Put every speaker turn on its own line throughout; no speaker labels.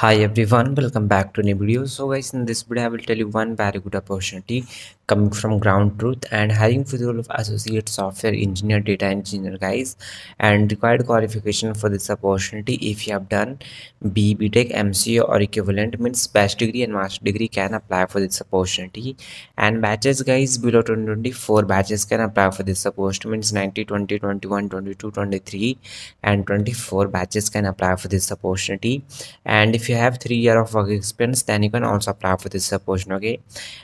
Hi everyone, welcome back to new video. So guys, in this video I will tell you one very good opportunity coming from GroundTruth and hiring for the role of associate software engineer, data engineer guys and required qualification for this opportunity. If you have done B, BTech, MCA or equivalent means bachelor degree and master degree can apply for this opportunity. And batches guys below 2024 batches can apply for this opportunity means 90, 20, 21, 22, 23 and 24 batches can apply for this opportunity. And if you have three year of work experience then you can also apply for this opportunity okay?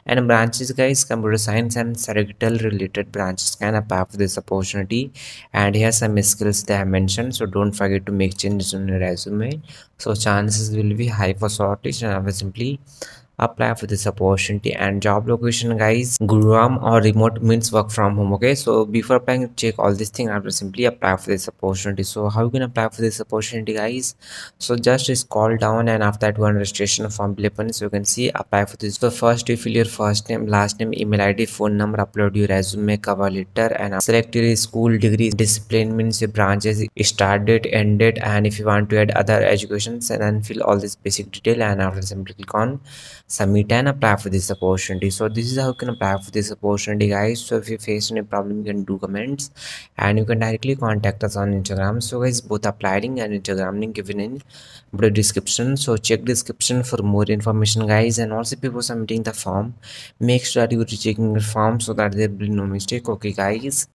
And branches guys computer science and surgical related branches can apply for this opportunity. And here some skills they have mentioned so don't forget to make changes on your resume. So chances will be high for shortage and I will simply apply for this opportunity and job location guys. Gurugram or remote means work from home okay? So before applying check all these things. Will simply apply for this opportunity. So how you can apply for this opportunity guys? So just scroll down and after that one registration form will open so you can see apply for this. So first you fill your first name last name email id phone number upload your resume cover letter and select your school degree. Discipline means your branches start date end date and if you want to add other educations and then fill all this basic detail and after simply click on submit and apply for this opportunity. So this is how you can apply for this opportunity guys? So if you face any problem you can do comments and you can directly contact us on instagram. So guys both applying and instagram link given in the description. So check description for more information guys. And also before submitting the form make sure that you're checking the form so that there will be no mistake. Okay guys